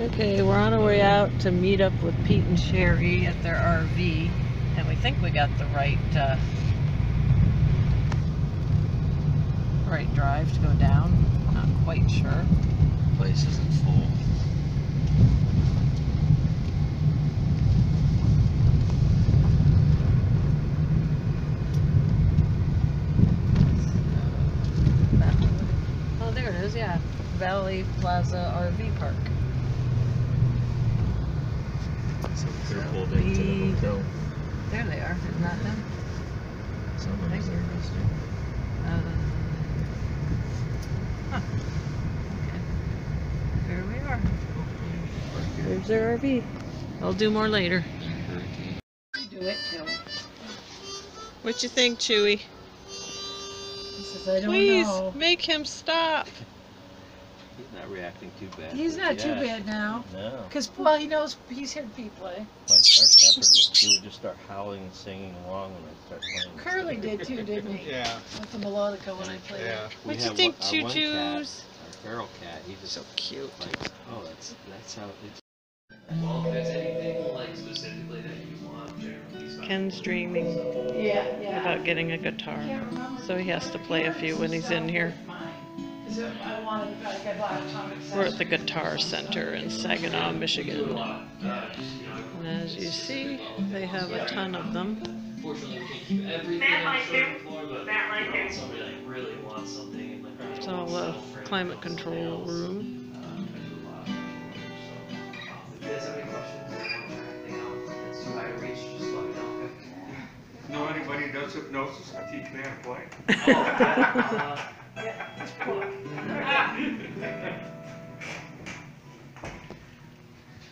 Okay, we're on our way out to meet up with Pete and Sherry at their RV, and we think we got the right, uh, right drive to go down. Not quite sure. The Place isn't full. Oh, there it is, yeah. Valley Plaza RV Park. So they're So pulled into we- the hotel. There they are, isn't that them? Somebody's Thank you. there listed. Uh, huh. Okay. There we are. There's their RV. I'll do more later. do it too. What you think, Chewy? He says, I don't Please know. make him stop. He's not reacting too bad. He's not the too bad now. No. Because, well, he knows he's heard people. eh? My, our shepherd, he would just start howling and singing along when I start playing. Curly did too, didn't he? Yeah, With the melodica when I played. yeah. We What you think, one- our Choo-Choo's? Our feral cat, he just So cute. like, oh, that's, that's how it's. Well, if there's anything like specifically that you want, generally speaking. Ken's dreaming Yeah, yeah. about getting a guitar. So he has to play a few when he's in here. Because I wanted, like, I bought We're at the Guitar Center in Saginaw, Michigan. Yeah, you know, I- And as you see, they have a ton of them. Fortunately, we can't keep everything Matt on the Leister. showroom floor, but Matt you know, Leister. if somebody like really wants something and like. It's all wants a climate it, control room. uh, I do a lot of that for them, so, If you guys have any questions or want to try anything out that's too high to reach, just let me know, anybody who does hypnosis? I teach me how to play.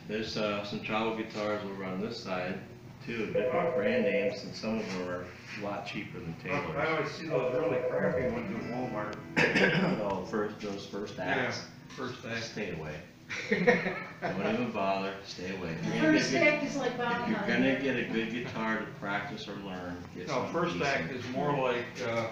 There's, uh, some travel guitars over on this side too, different brand names, and some of them are a lot cheaper than Taylor's. I always see those really crappy ones at Walmart. Oh, first, those first acts, First thing. stay away. Don't even bother, stay away. If you're gonna First get good- act is like If bounty you're gonna get a good guitar to practice or learn, get No, something first act decent. is more like, uh,